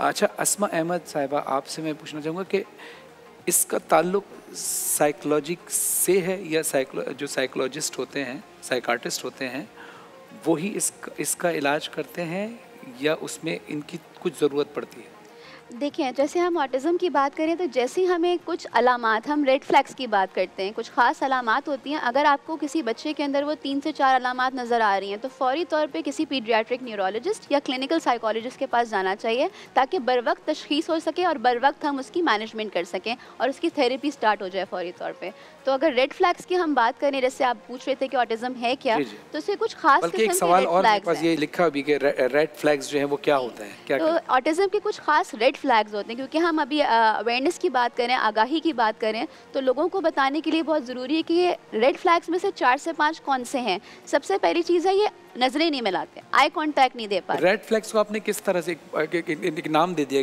अच्छा असमा अहमद साहिबा, आपसे मैं पूछना चाहूँगा कि इसका ताल्लुक साइकोलॉजिक से है या साइकोलो जो साइकोलॉजिस्ट होते हैं साइकार्टिस्ट होते हैं वही इस इसका इलाज करते हैं या उसमें इनकी कुछ ज़रूरत पड़ती है? देखिए जैसे हम ऑटिज़म की बात करें तो जैसे हमें कुछ अलामत हम रेड फ्लैग्स की बात करते हैं कुछ ख़ास अलामत होती हैं अगर आपको किसी बच्चे के अंदर वो तीन से चार अलामात नज़र आ रही हैं तो फौरी तौर पे किसी पीडियाट्रिक न्यूरोलॉजिस्ट या क्लिनिकल साइकोलॉजिस्ट के पास जाना चाहिए ताकि बर वक्त तशखीस हो सके और बर वक्त हम उसकी मैनेजमेंट कर सकें और उसकी थेरेपी स्टार्ट हो जाए फौरी तौर पर तो अगर रेड फ्लैग्स की हम बात करें जैसे आप पूछ रहे थे कि ऑटिज़म है क्या तो उससे कुछ खास एक सवाल और लिखा भी रेड फ्लैग्स जो है वो क्या होता है तो ऑटिज़म के कुछ खास रेड फ्लैग्स होते हैं क्योंकि हम अभी अवेयरनेस की बात करें आगाही की बात करें तो लोगों को बताने के लिए बहुत ज़रूरी है कि ये रेड फ्लैग्स में से चार से पाँच कौन से हैं? सबसे पहली चीज़ है ये नज़रें नहीं मिलाते आई कांटेक्ट नहीं दे पाते। रेड फ्लैग्स को आपने किस तरह से एक, एक, एक, एक नाम दे दिया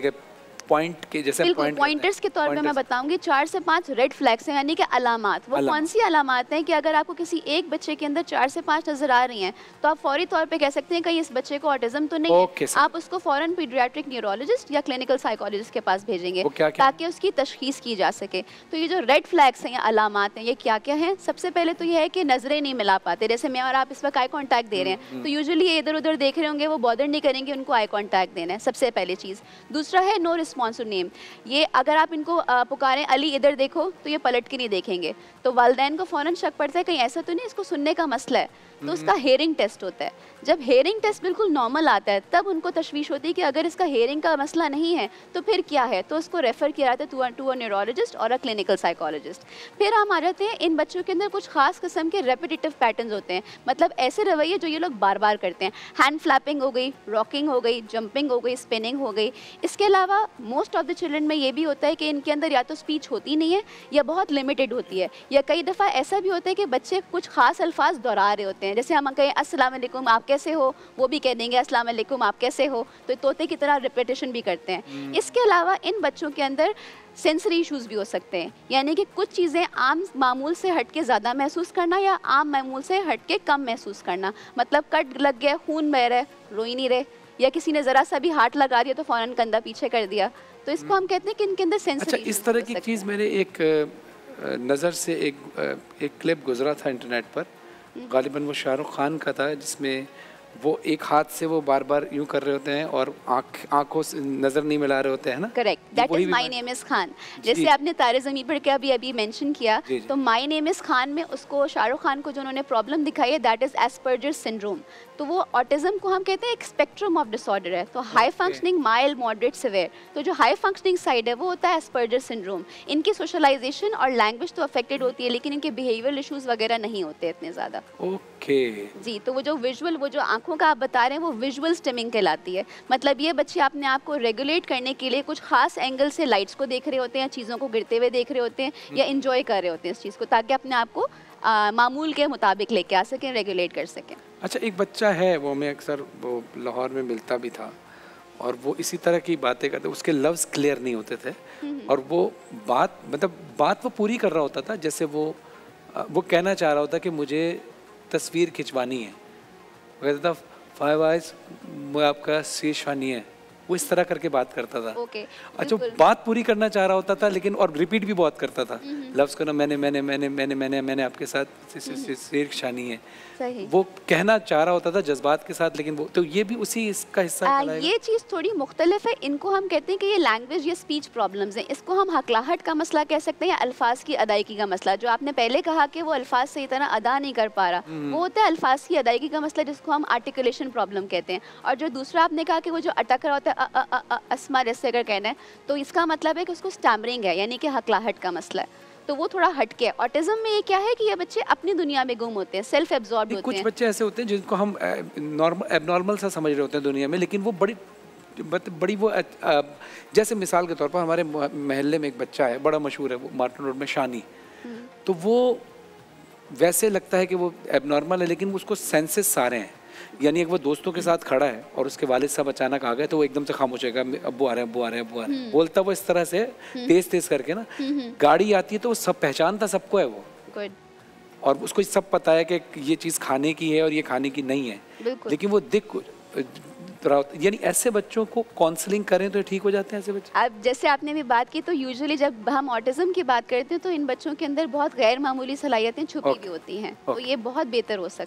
पॉइंट के जैसे पॉइंटर्स के तौर पे मैं बताऊँगी चार से पाँच रेड फ्लैग्स हैं यानी कि अलामात वो कौन सी अलामत हैं कि अगर आपको किसी एक बच्चे के अंदर चार से पाँच नज़र आ रही हैं तो आप फौरी तौर पे कह सकते हैं कि इस बच्चे को ऑटिज्म तो नहीं okay, है आप उसको फॉरन पीडियाट्रिक न्यूरोलॉजिस्ट या क्लिनिकल साइकोलॉजिस्ट के पास भेजेंगे ताकि उसकी तशखीस की जा सके। तो ये जो रेड फ्लैग्स हैं या अलामात हैं ये क्या क्या हैं? सबसे पहले तो ये है कि नज़रें नहीं मिला पाते। जैसे मैं और आप इस वक्त आई कॉन्टैक्ट दे रहे हैं हम्म, तो यूजली। इधर उधर देख रहे होंगे वो बॉर्डर नहीं करेंगे उनको आई कॉन्टैक्ट देना है सबसे पहली चीज़। दूसरा है नो रिस्पॉन्स नेम ये अगर आप इनको पुकारें अली इधर देखो तो ये पलट के नहीं देखेंगे। तो वालदेन को फ़ौरन शक पड़ता है कहीं ऐसा तो नहीं इसको सुनने का मसला है। तो उसका हेयरिंग टेस्ट होता है। जब हेयरिंग टेस्ट बिल्कुल नॉर्मल आता है तब उनको तशवीश होती है कि अगर इसका हेयरिंग का मसला नहीं है तो फिर क्या है? तो उसको रेफ़र किया जाता है टू अ न्यूरोलॉजिस्ट और अ क्लिनिकल साइकोलॉजिस्ट फिर हम आ जाते हैं इन बच्चों के अंदर कुछ खास किस्म के रेपिटेटिव पैटर्न होते हैं। मतलब ऐसे रवैये जो ये लोग बार बार करते हैं। हैंड फ्लैपिंग हो गई रॉकिंग हो गई जंपिंग हो गई स्पिनिंग हो गई। इसके अलावा मोस्ट ऑफ़ द चिल्ड्रन में ये भी होता है कि इनके अंदर या तो स्पीच होती नहीं है या बहुत लिमिटेड होती है। या कई दफ़ा ऐसा भी होता है कि बच्चे कुछ खास अल्फाज दोहरा रहे होते हैं। जैसे हम कहें अस्सलाम वालेकुम आप कैसे हो? वो भी कह देंगे अस्सलाम वालेकुम आप कैसे हो? तो तोते की तरह रिपीटेशन भी करते हैं। हम्म। इसके अलावा इन बच्चों के अंदर सेंसरी इश्यूज़ भी हो सकते हैं। यानी कि कुछ चीज़ें आम मामूल से हट के ज़्यादा महसूस करना या आम मामूल से हट के कम महसूस करना। मतलब कट लग गया खून बह रहा है रोई नहीं रहे। या किसी ने ज़रा सा भी हाथ लगा दिया तो फ़ौरन कंधा पीछे कर दिया। तो इसको हम कहते हैं कि इनके अंदर सेंस अच्छा इस तरह की चीज़ मैंने एक नज़र से एक एक क्लिप गुजरा था इंटरनेट पर। गालिबा वो शाहरुख खान का था जिसमें वो एक हाथ से वो बार बार यूँ कर रहे होते हैं और आँख आँखों से नज़र नहीं मिला रहे होते हैं ना? Correct that is my name is Khan जैसे आपने तारे ज़मीन पर के अभी अभी मेंशन किया जी, जी. तो माय नेम इज़ खान में उसको शाहरुख खान को जो उन्होंने प्रॉब्लम दिखाई है दैट इज़ एस्पर्जर सिंड्रोम तो वो ऑटिज्म को हम कहते हैं एक स्पेक्ट्रम ऑफ़ डिसऑर्डर है. तो high functioning mild moderate severe तो जो हाई फंक्शनिंग साइड है वो होता है एस्पर्जर सिंड्रोम इनकी सोशलाइजेशन और लैंग्वेज तो अफेक्टेड होती है लेकिन इनके बिहेवियर इश्यूज़ वगैरह नहीं होते इतने ज़्यादा। ओके जी तो वो जो विजुअल वो जो आँखों का आप बता रहे हैं वो विजुअल स्टिमिंग कहलाती है। मतलब ये बच्चे अपने आप को रेगुलेट करने के लिए कुछ खास एंगल से लाइट्स को देख रहे होते हैं चीज़ों को गिरते हुए देख रहे होते हैं या इन्जॉय कर रहे होते हैं इस चीज़ को ताकि अपने आप को मामूल के मुताबिक लेके आ सकें रेगुलेट कर सकें। अच्छा एक बच्चा है वो मैं अक्सर वो लाहौर में मिलता भी था और वो इसी तरह की बातें करते उसके लफ्ज़ क्लियर नहीं होते थे। और वो बात मतलब बात वो पूरी कर रहा होता था जैसे वो वो कहना चाह रहा होता कि मुझे तस्वीर खिंचवानी है। वो द फाइव आइज़ वो आपका शीशवानी है। वो इस तरह करके बात करता था। Okay, अच्छा बात पूरी करना चाह रहा होता था लेकिन और रिपीट भी बहुत करता था। लफ्ज करना मैंने मैंने मैंने मैंने मैंने मैंने आपके साथ शेर शानी है। वो कहना चाह रहा होता था जज्बात के साथ लेकिन वो तो ये भी उसी इसका हिस्सा आ, ये चीज़ थोड़ी मुख्तलिफ़ है। इनको हम कहते हैं कि ये लैंग्वेज या स्पीच प्रॉब्लम्स हैं। इसको हम हकलाहट का मसला कह सकते हैं या अल्फाज की अदायगी का मसला। जो आपने पहले कहा कि वो अल्फाज सही तरह अदा नहीं कर पा रहा हम्म। वो होता है अल्फाज की अदायगी का मसला जिसको हम आर्टिकुलेशन प्रॉब्लम कहते हैं। और जो दूसरा आपने कहा कि वो जो अटक रहा होता है असमा जैसे अगर कहना है तो इसका मतलब है कि उसको स्टैमरिंग है यानी कि हकलाहट का मसला है। तो वो थोड़ा हटके ऑटिज्म में ये क्या है कि ये बच्चे अपनी दुनिया में गुम होते हैं सेल्फ एब्जॉर्ब होते कुछ हैं। कुछ बच्चे ऐसे होते हैं जिनको हम नॉर्मल एबनॉर्मल सा समझ रहे होते हैं दुनिया में लेकिन वो बड़ी बड़ी वो जैसे मिसाल के तौर पर हमारे महल्ले में एक बच्चा है बड़ा मशहूर है वो मार्टन रोड में शानी हम्म। तो वो वैसे लगता है कि वो एबनॉर्मल है लेकिन उसको सेंसेस सारे हैं। यानी एक वो दोस्तों के साथ खड़ा है और उसके वालिद साहब अचानक आ गए तो वो एकदम से खामोश होगा अबू आ रहे हैं अबू आ रहे हैं अबू आ रहे हैं। हम्म। बोलता वो इस तरह से हम्म। तेज तेज करके ना हम्म, गाड़ी आती है तो वो सब पहचानता सबको है वो। और उसको सब पता है कि ये चीज़ खाने की है और ये खाने की नहीं है। लेकिन वो दिख यानी ऐसे बच्चों को काउंसलिंग करें तो ठीक हो जाते हैं ऐसे बच्चे? अब जैसे आपने भी बात की तो यूजुअली जब हम ऑटिज्म की बात करते हैं तो इन बच्चों के अंदर बहुत गैर मामूली सलाहियतें छुपी हुई होती हैं। तो ये बहुत बेहतर हो सकता है